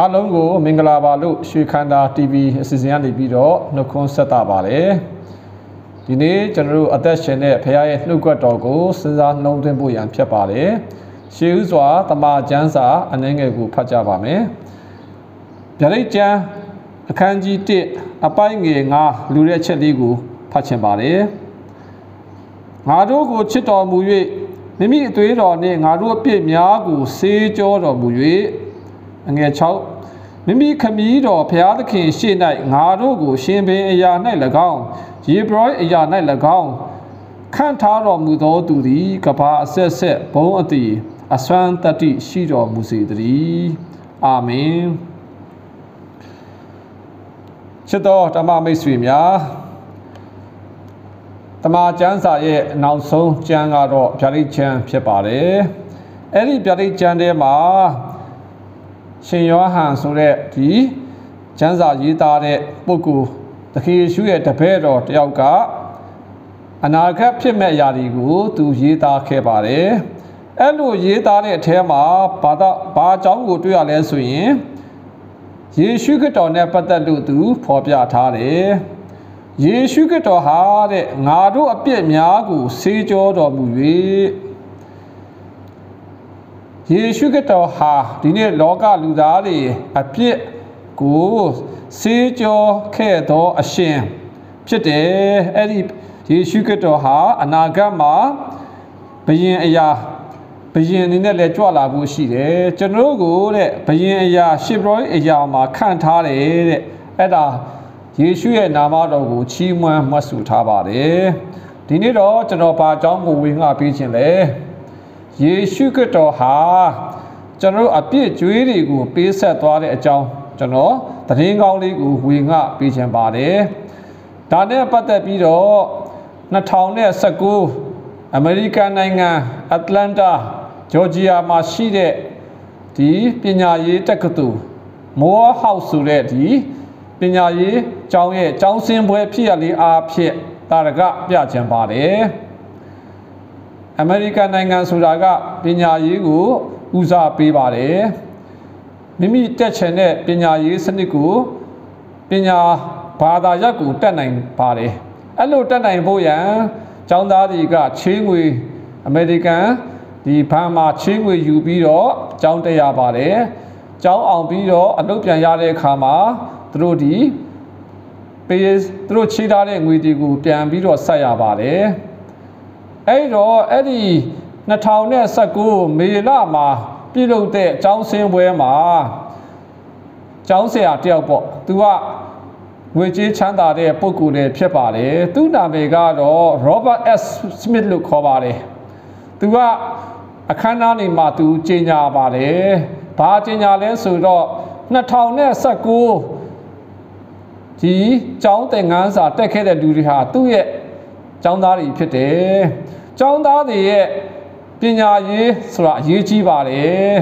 အားလုံးကိုမင်္ဂလာပါလို့ရွှေခန္ဓာ TV အစီအစဉ်ကနေပြီးတော့နှုတ်ခွန်းဆက်တာပါတယ်ဒီနေ့ကျွန်တော်တို့အသက်ရှင်တဲ့ဖခင်ရဲ့နှုတ်ကပတ်တော်ကိုစဉ်းစားနှုံးသွင်းဖို့ရန်ဖြစ်ပါတယ်ရှေးဥစွာတမန်ကျမ်းစာအနှဲငယ်ကိုဖတ်ကြပါမယ်ဗျာဒိတ်ကျမ်းအခန်းကြီး1အပိုင်းငယ်9လူတဲ့ချက်လေးကိုဖတ်ချင်ပါတယ်ငါတို့ကိုချစ်တော်မူ၍မိမိအသွေးတော်နှင့်ငါတို့အပြစ်များကိုဆေးကြောတော်မူ၍ အငယ်6မိမိခမည်းတော်ဘုရားသခင်ရှေ့၌ငါတို့ကို ရှင်ပင်အရာ၌၎င်းယေဘရအရာ၌၎င်းခန့်ထားတော်မူသောသူသည်ကဘာအဆက်ဆက်ဘုံအတိအစွမ်းတတ္တိရှိတော်မူစေတည်းအာမင်ချစ်တော်ဓမ္မမိတ်ဆွေများတမန်ကျမ်းစာရဲ့နောက်ဆုံးကျမ်းကတော့ဗျာဒိတ်ကျမ်းဖြစ်ပါတယ်အဲ့ဒီဗျာဒိတ်ကျမ်းထဲမှာ ရှင်ယောဟန်ဆိုတဲ့ဒီကျမ်းစာရေးသားတဲ့ပုဂ္ဂိုလ်သခင်ယေရှုရဲ့တပည့်တော်တယောက်ကအနာဂတ်ဖြစ်မဲ့အရာတွေကိုသူရေးသားခဲ့ပါတယ်အဲ့လိုရေးသားတဲ့အထဲမှာဘာသာဘာအကြောင်းကိုတွေ့ရလဲဆိုရင်ယေရှုခရစ်တော်နဲ့ပတ်သက်လို့သူဖော်ပြထားတယ်ယေရှုခရစ်တော်ဟာတဲ့ငါတို့အပြစ်များကိုဆေးကြောတော်မူ၍ ယေရှုခရစ်တော်ဟာဒီနေ့လောကလူသားတွေအပြစ်ကိုဆေးကြောခဲ့သောအရှင်ဖြစ်တယ်အဲ့ဒီယေရှုခရစ်တော်ဟာအနာဂတ်မှာဘယင်အရာဘယင်အနေနဲ့လည်းကြွလာဖို့ရှိတယ်ကျွန်တော်ကိုတဲ့ဘယင်အရာရှေဘရောအရာမှာခန့်ထားတယ်တဲ့အဲ့ဒါယေရှုရဲ့နာမတော်ကိုချီးမွမ်းမှတ်စုထားပါတယ်ဒီနေ့တော့ကျွန်တော်ဘာအကြောင်းကိုဝင်ငှပေးခြင်းလဲ ယေရှုခရစ်တော်ဟာကျွန်တော်အပြစ်ကြွေးတွေကိုပေးဆက်သွားတဲ့အကြောင်းကျွန်တော်သတင်းကောင်းလေးကိုဝင်ငှပေးခြင်းပါတယ်ဒါနဲ့ပတ်သက်ပြီးတော့2019အမေရိကန်နိုင်ငံအတ္တလန္တာဂျော်ဂျီယာမှာရှိတဲ့ဒီပညာရေးတက္ကသိုလ်မောဟောက်ဆိုတဲ့ဒီပညာရေးကျောင်းရဲ့ကျောင်းစင်းပွဲဖြစ်ရလေးအားဖြင့်တာရကပြချင်ပါတယ် အမေရိကန်နိုင်ငံဆိုတာကပညာရေးကိုဦးစားပေးပါတယ်မိမိတက်ချင်တဲ့ပညာရေးစနစ်ကိုပညာဘာသာရပ်ကိုတက်နိုင်ပါတယ်အဲ့လိုတက်နိုင်ဖို့ရန်ကျောင်းသားတွေကချေးငွေအမေရိကန်ဒီဘဏ်မှာချေးငွေယူပြီးတော့ကျောင်းတက်ရပါတယ်ကျောင်းအောင်ပြီးတော့အလုပ်ပြန်ရတဲ့အခါမှာသူတို့ဒီပေးသူတို့ချေးထားတဲ့ငွေတွေကိုပြန်ပြီးတော့ဆက်ရပါတယ် အဲ့တော့အဲ့ဒီ2019မေလမှာပြုလုပ်တဲ့ကျောင်းဆင်းပွဲမှာကျောင်းဆရာတယောက်ပေါ့သူကငွေကြေးချမ်းသာတဲ့ပုဂ္ဂိုလ်တွေဖြစ်ပါတယ်သူ့နာမည်ကတော့ Robert S Smith လို့ခေါ်ပါတယ်သူကအခမ်းအနားနေမှာသူကြီးညာပါတယ်ဘာကြီးညာလဲဆိုတော့2019ဒီကျောင်းသင်ငန်းစာတက်ခဲ့တဲ့လူတွေဟာသူ့ရဲ့ကျောင်းသားတွေဖြစ်တယ်။ ကျောင်းသားတွေရဲ့ပညာရေးဆိုတာအရေးကြီးပါတယ်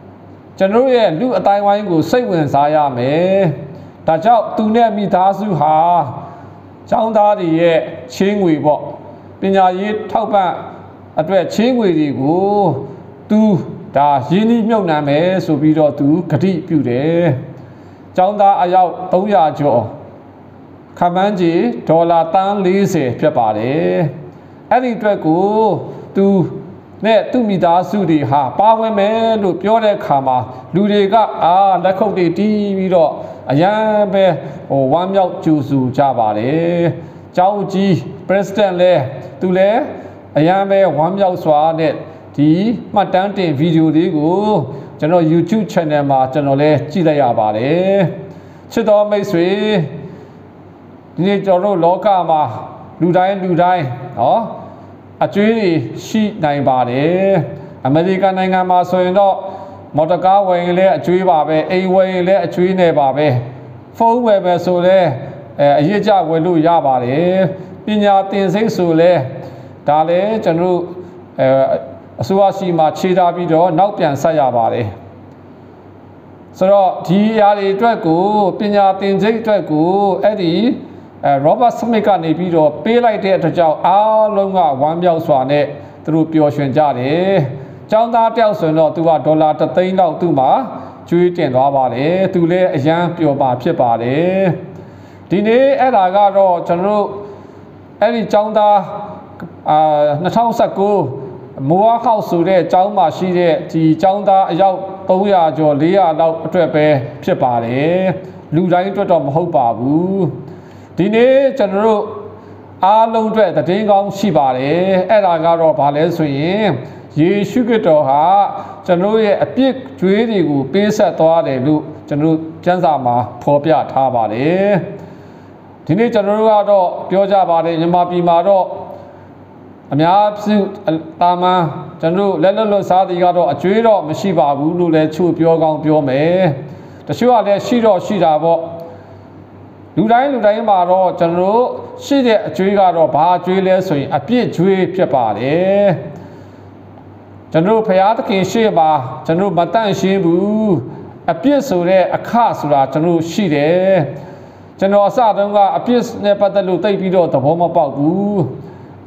။ကျွန်တော်ရဲ့လူအတိုင်းဝိုင်းကိုစိတ်ဝင်စားရမယ်။ဒါကြောင့်သူနဲ့မိသားစုဟာကျောင်းသားတွေရဲ့ချင်းငွေပေါ့ပညာရေးထောက်ပံ့အတွက်ချင်းငွေတွေကိုသူဒါရင်းနှီးမြုပ်နှံမယ်ဆိုပြီးတော့သူဂတိပြုတယ်။ကျောင်းသားအယောက်300ကျော်ခမန်းကြီးဒေါ်လာတန်း40ဖြစ်ပါတယ် အဲ့ဒီအတွက်ကိုသူနဲ့သူ့မိသားစုတွေဟာပါဝင်မယ်လို့ပြောတဲ့အခါမှာလူတွေကအာလက်ခုပ်တွေတီးပြီးတော့အရန်ပဲဟိုဝမ်းမြောက်ကြိုဆိုကြပါတယ်။ကျောင်းကြီး president လဲသူလဲအရန်ပဲဝမ်းမြောက်စွာနဲ့ဒီမှတ်တမ်းတင်ဗီဒီယိုလေးကိုကျွန်တော် YouTube channel မှာကျွန်တော်လဲကြည့်လိုက်ရပါတယ်။ချစ်တော်မိတ်ဆွေဒီနေ့ကျွန်တော်တို့လောကမှာလူတိုင်းလူတိုင်းဟော အကျွေးတွေရှိနိုင်ပါတယ်အမေရိကန်နိုင်ငံမှာဆိုရင်တော့မော်တော်ကားဝယ်ရင်လည်းအကျွေးပါပဲအိမ်ဝယ်ရင်လည်းအကျွေးနဲ့ပါပဲဖုန်းဝယ်ပဲဆိုလဲအဲအရေးကြဝယ်လို့ရပါတယ်ပညာသင်စိတ်ဆိုလဲဒါလည်းကျွန်တော်တို့အဲအစိုးရရှိမှခြေထားပြီးတော့နောက်ပြန်ဆက်ရပါတယ်ဆိုတော့ဒီအရာတွေအတွက်ကိုပညာသင်စိတ်အတွက်ကိုအဲ့ဒီ အဲ Robert Smith ကနေပြီးတော့ပေးလိုက်တဲ့အတွက်ကြောင့်အားလုံးကဝမ်းမြောက်စွာနဲ့သူတို့ပျော်ရွှင်ကြတယ်။ចောင်းသားတယောက်ဆိုရင်တော့သူကဒေါ်လာ3သိန်းလောက်သူ့မှာကျွေးတင်သွားပါတယ်သူလည်းအယံပျော်ပါဖြစ်ပါတယ်ဒီနေ့အဲ့ဒါကတော့ကျွန်တော်တို့အဲ့ဒီចောင်းသားအာ2019မိုးအားခောက်ဆိုတဲ့ကျောင်းမှာရှိတဲ့ဒီကျောင်းသားအယောက်300ကျော်400လောက်အတွက်ပဲဖြစ်ပါတယ်လူတိုင်းအတွက်တော့မဟုတ်ပါဘူး ဒီနေ့ကျွန်တော်တို့အားလုံးအတွက်တည်င်းကောင်းရှိပါတယ်အဲ့ဒါကတော့ဘာလဲဆိုရင်ယေရှုခရစ်တော်ဟာကျွန်တော်ရဲ့အပြစ်ကြွေးတွေကိုပေးဆက်သွားတယ်လို့ကျွန်တော်ကျမ်းစာမှာဖော်ပြထားပါတယ်ဒီနေ့ကျွန်တော်တို့ကတော့ပြောကြပါတယ်မြန်မာပြည်မှာတော့အများစုတာမန်ကျွန်တော်လက်လွတ်လွတ်စားသည်ကတော့အကျွေးတော့မရှိပါဘူးလို့လည်းချို့ပြောကောင်းပြောမယ်တချို့ကလည်းရှိတော့ရှိတာပေါ့ လူတိုင်းလူတိုင်းမှာတော့ကျွန်တော်တို့ရှိတဲ့အကျွေးကတော့ဘာအကျွေးလဲဆိုရင်အပြစ်ကျွေးဖြစ်ပါတယ်ကျွန်တော်ဖရာသခင်ရှေ့မှာကျွန်တော်မတန့်ရှင်းဘူးအပြစ်ဆိုတဲ့အခဆိုတာကျွန်တော်ရှိတယ်ကျွန်တော်အစတုန်းကအပြစ်နဲ့ပတ်သက်လို့သိပြီးတော့သဘောမပေါက်ဘူး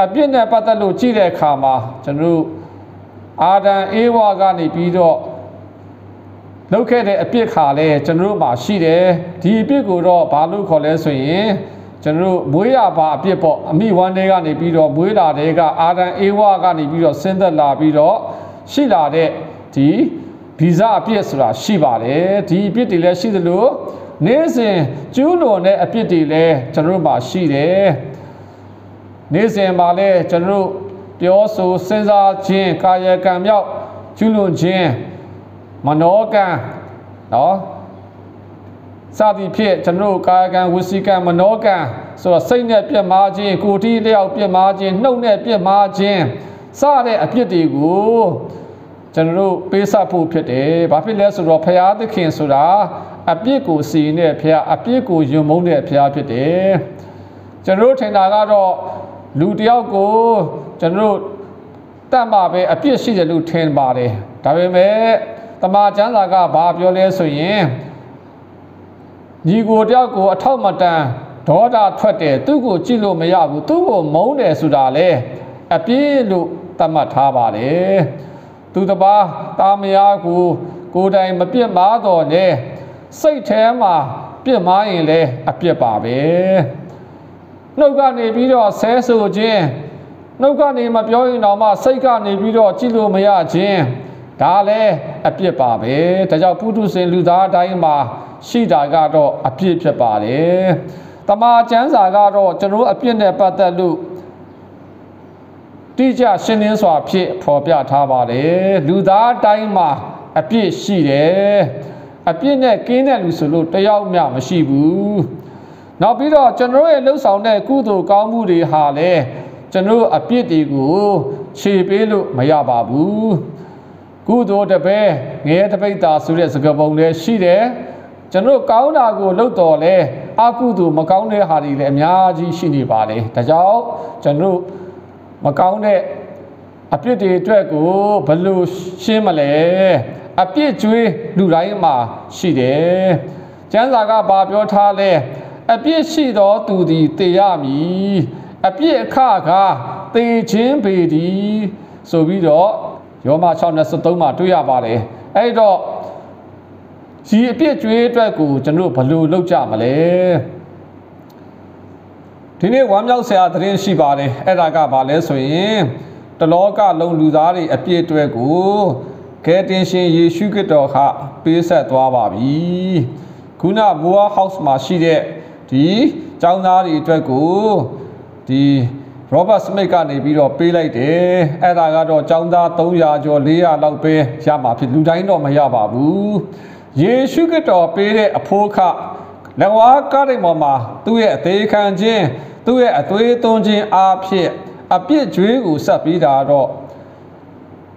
အပြစ်နဲ့ပတ်သက်လို့ကြည့်တဲ့အခါမှာကျွန်တော်အာဒံအေဝါကနေပြီးတော့ လုပ်ခဲ့တဲ့အပြစ်ခါလဲကျွန်တော်တို့မှာရှိတယ်ဒီအပြစ်ကိုတော့ဘာလို့ခေါ်လဲဆိုရင်ကျွန်တော်တို့မွေးရပါအပြစ်ပေါ့အမိဝမ်းတွေကနေပြီးတော့မွေးလာတဲ့ကအာဒံအေဝါကနေပြီးတော့ဆင်းသက်လာပြီးတော့ရှိလာတဲ့ဒီဗီဇအပြစ်ဆိုတာရှိပါတယ်ဒီအပြစ်တွေလည်းရှိသလိုနေ့စဉ်ကျူးလွန်တဲ့အပြစ်တွေလည်းကျွန်တော်တို့မှာရှိတယ်နေ့စဉ်မှာလည်းကျွန်တော်တို့ပြောဆိုစဉ်းစားခြင်းကာယကံမြောက်ကျူးလွန်ခြင်း မနောကံနော်စသည်ဖြင့်ကျွန်တော်ကာယကံဝစီကံမနောကံဆိုတော့စိတ်နဲ့ပြက်မာခြင်းကိုယ်တီးလျောက်ပြက်မာခြင်းနှုတ်နဲ့ပြက်မာခြင်းစတဲ့အပြစ်တွေကိုကျွန်တော်တို့ပေးဆက်ဖို့ဖြစ်တယ်။ဘာဖြစ်လဲဆိုတော့ဖရာသခင်ဆိုတာအပြစ်ကိုစီနေတဲ့ဖရာအပြစ်ကိုယုံမုန်းတဲ့ဖရာဖြစ်တယ်။ကျွန်တော်တို့ထင်တာကတော့လူတယောက်ကိုကျွန်တော်တို့တတ်မှပဲအပြစ်ရှိတယ်လို့ထင်ပါတယ်။ဒါပေမဲ့ တမန်ကျမ်းစာကဘာပြောလဲဆိုရင်ညီကိုတယောက်ကိုအထောက်မတန်ဒေါသထွက်တယ်သူ့ကိုကြည့်လို့မရဘူးသူ့ကိုမုန်းတယ်ဆိုတာလေအပြည့်လို့သတ်မှတ်ထားပါတယ်သူတပါတာမယားကိုကိုယ်တိုင်မပြစ်မှားတော့နဲ့စိတ်ထဲမှာပြစ်မှားရင်လည်းအပြစ်ပါပဲနှုတ်ကနေပြီးတော့ဆဲဆိုခြင်းနှုတ်ကနေမပြောရင်တော့မှစိတ်ကနေပြီးတော့ကြည့်လို့မရခြင်း ဒါလည်းအပြစ်ပါပဲဒါကြောင့်ပုထုဇဉ်လူသားတိုင်းမှာရှိတာကတော့အပြစ်ဖြစ်ပါတယ်တမာကျမ်းစာကတော့ကျွန်တော်အပြစ်နဲ့ပတ်သက်လို့တိကျရှင်းလင်းစွာဖြစ်ဖော်ပြထားပါတယ်လူသားတိုင်းမှာအပြစ်ရှိတယ်အပြစ်နဲ့ကင်းတဲ့လူဆိုလို့တယောက်မျှမရှိဘူးနောက်ပြီးတော့ကျွန်တော်ရဲ့လှုပ်ဆောင်တဲ့ကုသိုလ်ကောင်းမှုတွေဟာလည်းကျွန်တော်အပြစ်တွေကိုခြေပေးလို့မရပါဘူး ကုသိုလ်တပည့်ငရဲတပိတ်တာဆိုတဲ့စကားပုံလည်းရှိတယ်ကျွန်တော်ကောင်းတာကိုလုပ်တော်လဲအကုသိုလ်မကောင်းတဲ့ဟာတွေလည်းအများကြီးရှိနေပါတယ်ဒါကြောင့်ကျွန်တော်မကောင်းတဲ့အပြစ်တွေအတွက်ကိုဘယ်လိုရှင်းမလဲအပြစ်ကြွေးလူတိုင်းမှာရှိတယ်ကျမ်းစာကဘာပြောထားလဲအပြစ်ရှိသောသူသည်တေရမည်အပြစ်အခကတေခြင်းပေသည်ဆိုပြီးတော့ ယောမ6:23မှာတွေ့ရပါတယ်အဲ့တော့ဒီအပြစ်ကြွေးအတွက်ကိုကျွန်တော်ဘယ်လိုလုပ်ကြမလဲဒီနေ့ဝမ်းမြောက်စရာသတင်းရှိပါတယ်အဲ့ဒါကဘာလဲဆိုရင်တလောကလုံးလူသားတွေအပြည့်အတွက်ကိုကယ်တင်ရှင်ယေရှုခရစ်တော်ခပေးဆက်သွားပါပြီခုနမိုးဟောက်စ်မှာရှိတဲ့ဒီကျောင်းသားတွေအတွက်ကိုဒီ Robert Smith ကနေပြီးတော့ပေးလိုက်တယ်အဲ့ဒါကတော့ကျောင်းသား300ကျော်400လောက်ပဲရမှာဖြစ်လူတိုင်းတော့မရပါဘူးယေရှုခရစ်တော်ပေးတဲ့အဖိုးခလက်ဝါးကားတဲ့ပေါ်မှာသူ့ရဲ့အသေးခံခြင်းသူ့ရဲ့အသွေးသွင်းခြင်းအားဖြင့်အပြစ်ကြွေးကိုဆက်ပြီးတာတော့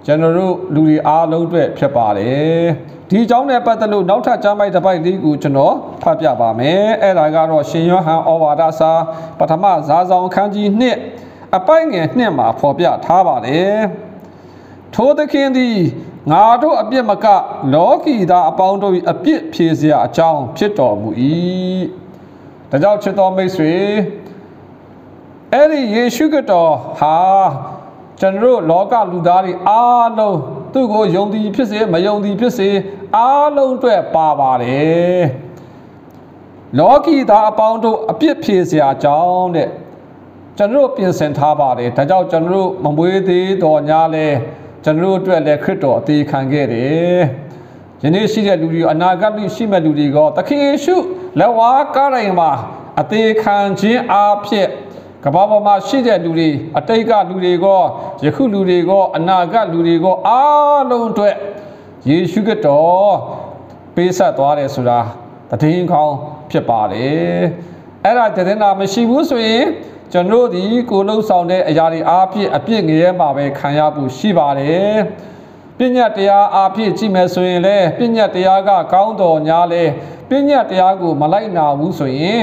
ကျွန်တော်တို့လူတွေအားလုံးအတွက်ဖြစ်ပါတယ်ဒီအကြောင်းနဲ့ပတ်သက်လို့နောက်ထပ်ကြားမိုက်တစ်ပိုက်လေးကိုကျွန်တော်ဖတ်ပြပါမယ်အဲ့ဒါကတော့ရှင်ယောဟန်ဩဝါဒစာပထမဇာဆောင်ခန်းကြီး1အပိုက်ငယ်2မှာဖော်ပြထားပါတယ်ထိုသခင်သည်ငါတို့အပြစ်မက လောကီသားအပေါင်းတို့၏အပြစ်ဖြေစရာအကြောင်းဖြစ်တော်မူ၏ဒါကြောင့်ချစ်တော်မိတ်ဆွေအဲ့ဒီယေရှုခရစ်တော်ဟာ ကျွန်တော်တို့လောကလူသားတွေအားလုံးသူ့ကိုယုံသည်ဖြစ်စေမယုံသည်ဖြစ်စေအားလုံးအတွက်ပါပါတယ်လောကီသားအပေါင်းတို့အပြစ်ဖြေစရာကြောင်းတဲ့ကျွန်တော်ပြင်ဆင်ထားပါတယ်ဒါကြောင့်ကျွန်တော်မမွေးသေးတော်ညာလဲကျွန်တော်အတွက်လည်းခရစ်တော်အသေးခံခဲ့တယ်ယနေ့ရှိတဲ့လူတွေအနာဂတ်ရှိမဲ့လူတွေကသခင်ယေရှုလက်ဝါးကားတိုင်းမှာအသေးခံခြင်းအားဖြင့် ကမ္ဘာပေါ်မှာရှိတဲ့လူတွေအတိတ်ကလူတွေကယခုလူတွေကအနာဂတ်လူတွေကအားလုံးအတွက်ယေရှုခရစ်တော်ပေးဆက်သွားတယ်ဆိုတာတည်င်းကောင်းဖြစ်ပါတယ်အဲ့ဒါတည်င်းတာမရှိဘူးဆိုရင်ကျွန်တော်ဒီကိုလှုပ်ဆောင်တဲ့အရာတွေအားဖြင့်အပြစ်ငရဲမှာပဲခံရဖို့ရှိပါတယ်ပညာတရားအားဖြင့်ကြည့်မယ်ဆိုရင်လည်းပညာတရားကကောင်းတော်ညာလဲပညာတရားကိုမလိုက်နာဘူးဆိုရင်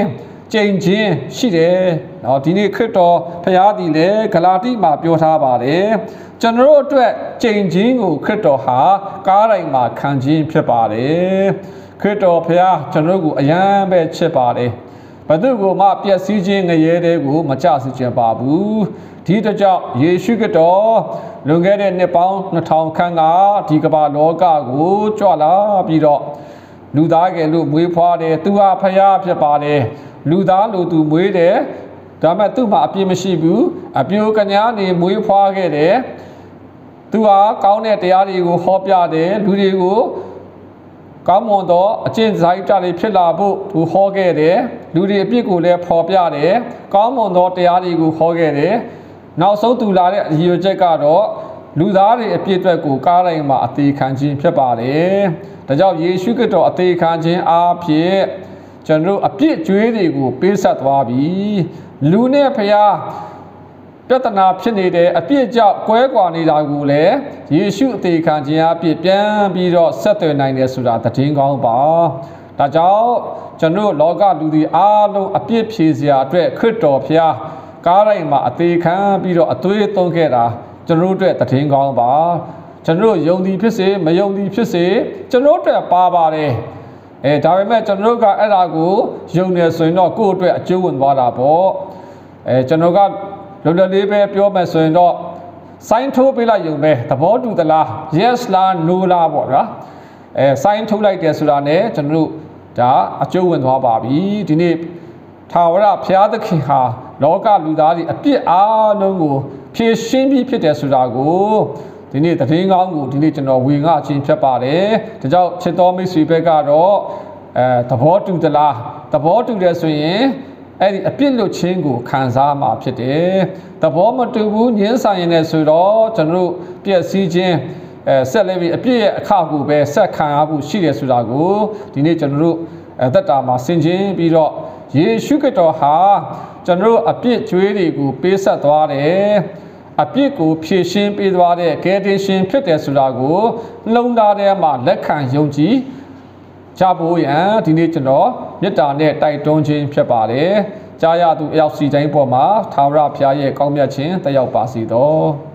ကြိမ်ချင်းရှိတယ်။နော်ဒီနေ့ခရစ်တော်ဖျားသည်လည်းဂလာတိမှာပြောထားပါတယ်။ကျွန်တော်တို့အတွက်ကြိမ်ချင်းကိုခရစ်တော်ဟာကားတိုင်းမှာခံခြင်းဖြစ်ပါတယ်။ခရစ်တော်ဖျားကျွန်တော်တို့ကိုအယံပဲချစ်ပါတယ်။ဘသူကိုမှပျက်စီးခြင်းငရဲတဲ့ကိုမကြစေချင်ပါဘူး။ဒီတကြောင့်ယေရှုခရစ်တော်လွန်ခဲ့တဲ့နှစ်ပေါင်း2000ခန့်ကဒီကမ္ဘာလောကကိုကြွလာပြီးတော့လူသားကယ်လို့မွေးဖွားတယ်သူဟာဖျားဖြစ်ပါတယ်။ လူသားလူသူမွေးတယ်ဒါပေမဲ့သူ့မှာအပြစ်မရှိဘူးအပြိုကညာနေမွေးဖွားခဲ့တယ်သူဟာကောင်းတဲ့တရားတွေကိုဟောပြတယ်လူတွေကိုကောင်းမွန်သောအကျင့်စာရိတ္တတွေဖြစ်လာဖို့သူဟောခဲ့တယ်လူတွေအပြစ်ကိုလည်းဖော်ပြတယ်ကောင်းမွန်သောတရားတွေကိုဟောခဲ့တယ်နောက်ဆုံးသူလာတဲ့အရည်ရွယ်ချက်ကတော့လူသားတွေအပြစ်အတွက်ကိုကားတိုင်းမှာအသေးခံခြင်းဖြစ်ပါတယ်ဒါကြောင့်ယေရှုခရစ်တော်အသေးခံခြင်းအားဖြင့် ကျွန်တော်အပြစ်ကြွေးတွေကိုပေးဆက်သွားပြီလူနဲ့ဖျားပြဿနာဖြစ်နေတဲ့အပြစ်ကြောင့်ကွဲကွာနေတာကိုလည်းယေရှုအသေးခံခြင်းအပြစ်ပြန်ပြီးတော့ဆက်သွယ်နိုင်တယ်ဆိုတာသတင်းကောင်းပါဒါကြောင့်ကျွန်တော်လောကလူတွေအားလုံးအပြစ်ဖြေစရာအတွက်ခရစ်တော်ဖျားကားတိုင်းမှာအသေးခံပြီးတော့အသွေးသွင်းခဲ့တာကျွန်တော်တို့အတွက်သတင်းကောင်းပါကျွန်တော်ယုံသည်ဖြစ်စေမယုံသည်ဖြစ်စေကျွန်တော်တို့အတွက်ပါပါတယ် အဲဒါပေမဲ့ကျွန်တော်တို့ကအဲ့ဒါကိုယုံနေဆိုရင်တော့ကိုယ့်အတွက်အကျိုးဝင်သွားတာပေါ့အဲကျွန်တော်ကလွယ်လွယ်လေးပဲပြောမယ်ဆိုရင်တော့စိုင်းထိုးပေးလိုက်ယုံပဲသဘောတူသလား yes လား no လားပေါ့ကွာအဲစိုင်းထိုးလိုက်တယ်ဆိုတာ ਨੇ ကျွန်တော်တို့ဒါအကျိုးဝင်သွားပါပြီဒီနေ့ထာဝရဘုရားသခင်ဟာလောကလူသားတွေအပြစ်အားလုံးကိုဖြေရှင်းပြီးဖြစ်တယ်ဆိုတာကို ဒီနေ့တည်င်းကောင်းကိုဒီနေ့ကျွန်တော်ဝေငှခြင်းဖြစ်ပါတယ်ဒါကြောင့်ချစ်တော်မိတ်ဆွေဘက်ကတော့အဲသဘောတူသလားသဘောတူတယ်ဆိုရင်အဲ့ဒီအပြစ်လွတ်ခြင်းကိုခံစားမှာဖြစ်တယ်သဘောမတူဘူးညှင်းဆန်ရင်လည်းဆိုတော့ကျွန်တော်တို့ပြည့်စည်ခြင်းအဲဆက်လက်ပြီးအပြစ်ရဲ့အခကိုပဲဆက်ခံရဖို့ရှိတယ်ဆိုတာကိုဒီနေ့ကျွန်တော်တို့အသက်တာမှာဆင်ခြင်ပြီးတော့ယေရှုခရစ်တော်ဟာကျွန်တော်တို့အပြစ်ကြွေးတွေကိုပေးဆက်သွားတယ် အပြစ်ကိုဖြည့်ရှင်းပေးသွားတဲ့ကယ်တင်ရှင်ဖြစ်တယ်ဆိုတာကိုလုံသားထဲမှာလက်ခံယုံကြည်ကြဖို့ရန်ဒီနေ့ကျွန်တော်မေတ္တာနဲ့တိုက်တွန်းခြင်းဖြစ်ပါတယ်ကြားရသူအယောက်စီတိုင်းပေါ်မှာသာဝရဘုရားရဲ့ကောင်းမြတ်ခြင်းတက်ရောက်ပါစေသော